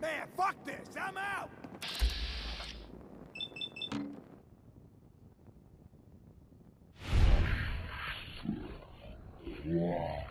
Man, fuck this! I'm out! Wow.